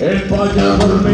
El pañador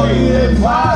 glory and power.